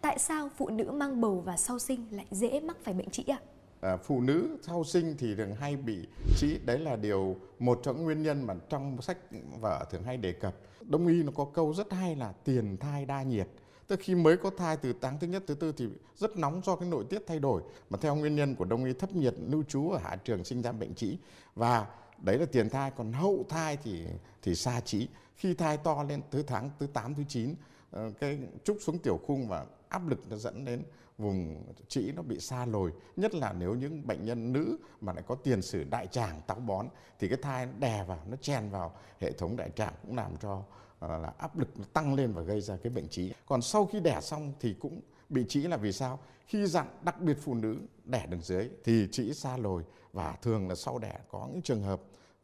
Tại sao phụ nữ mang bầu và sau sinh lại dễ mắc phải bệnh trĩ ạ? À, phụ nữ sau sinh thì thường hay bị trĩ. Đấy là điều một trong nguyên nhân mà trong sách vở thường hay đề cập. Đông y nó có câu rất hay là tiền thai đa nhiệt. Tức khi mới có thai từ tháng thứ nhất thứ tư thì rất nóng do cái nội tiết thay đổi. Mà theo nguyên nhân của đông y thấp nhiệt lưu trú ở hạ trường sinh ra bệnh trĩ. Và đấy là tiền thai còn hậu thai thì thì xa trĩ. Khi thai to lên tới tháng thứ 8 thứ 9 Ờ, cái trúc xuống tiểu khung và áp lực nó dẫn đến vùng trĩ nó bị xa lồi. Nhất là nếu những bệnh nhân nữ mà lại có tiền sử đại tràng, táo bón, thì cái thai nó đè vào, nó chèn vào hệ thống đại tràng cũng làm cho ờ, là áp lực nó tăng lên và gây ra cái bệnh trĩ. Còn sau khi đẻ xong thì cũng bị trĩ là vì sao? Khi dặn đặc biệt phụ nữ đẻ đường dưới thì trĩ xa lồi và thường là sau đẻ có những trường hợp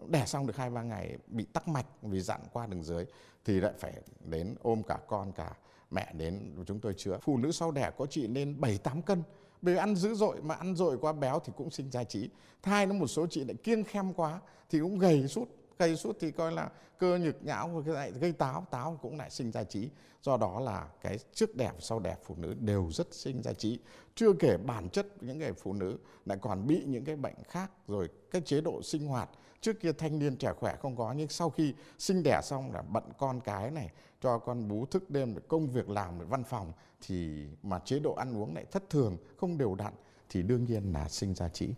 đẻ xong được hai ba ngày, bị tắc mạch vì dặn qua đường dưới, thì lại phải đến ôm cả con, cả mẹ đến chúng tôi chữa. Phụ nữ sau đẻ có chị lên 7 8 cân. Bởi ăn dữ dội, mà ăn dội quá béo thì cũng sinh ra trĩ thai nó một số chị lại kiêng khem quá thì cũng gầy sút cây sút thì coi là cơ nhực nhão và cái lại gây táo táo cũng lại sinh ra trí. Do đó là cái trước đẹp sau đẹp phụ nữ đều rất sinh ra trí. Chưa kể bản chất những người phụ nữ lại còn bị những cái bệnh khác, rồi cái chế độ sinh hoạt. Trước kia thanh niên trẻ khỏe không có, nhưng sau khi sinh đẻ xong là bận con cái này, cho con bú thức đêm công việc làm văn phòng, thì mà chế độ ăn uống lại thất thường, không đều đặn, thì đương nhiên là sinh ra trĩ